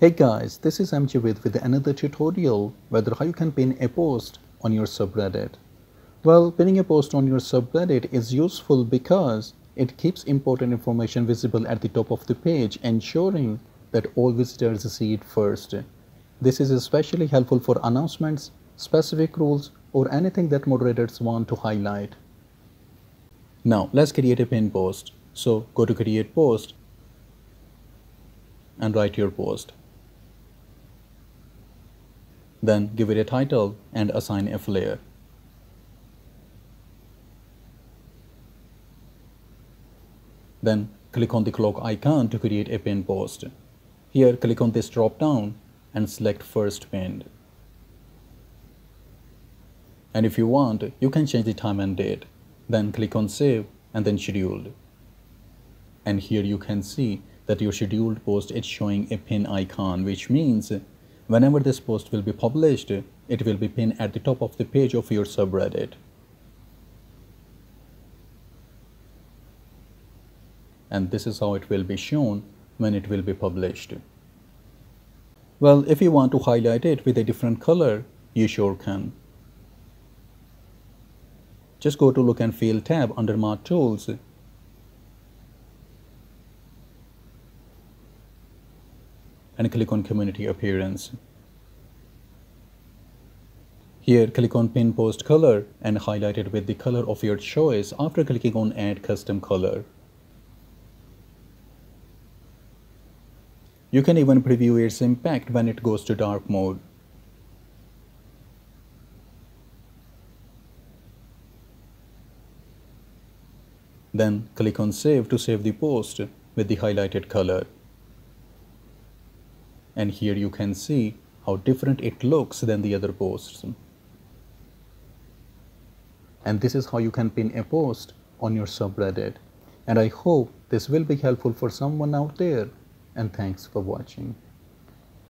Hey guys, this is M Javed with another tutorial whether how you can pin a post on your subreddit. Well, pinning a post on your subreddit is useful because it keeps important information visible at the top of the page, ensuring that all visitors see it first. This is especially helpful for announcements, specific rules, or anything that moderators want to highlight. Now, let's create a pin post. So, go to create post and write your post. Then give it a title and assign a flair. Then click on the clock icon to create a pin post. Here click on this drop down and select first pinned. And if you want, you can change the time and date. Then click on save and then scheduled. And here you can see that your scheduled post is showing a pin icon, which means Whenever this post will be published, it will be pinned at the top of the page of your subreddit. And this is how it will be shown when it will be published. Well, if you want to highlight it with a different color, you sure can. Just go to look and feel tab under Mod Tools and click on community appearance. Here click on pin post color and highlight it with the color of your choice after clicking on add custom color. You can even preview its impact when it goes to dark mode. Then click on save to save the post with the highlighted color and here you can see how different it looks than the other posts. And this is how you can pin a post on your subreddit. And I hope this will be helpful for someone out there. And thanks for watching.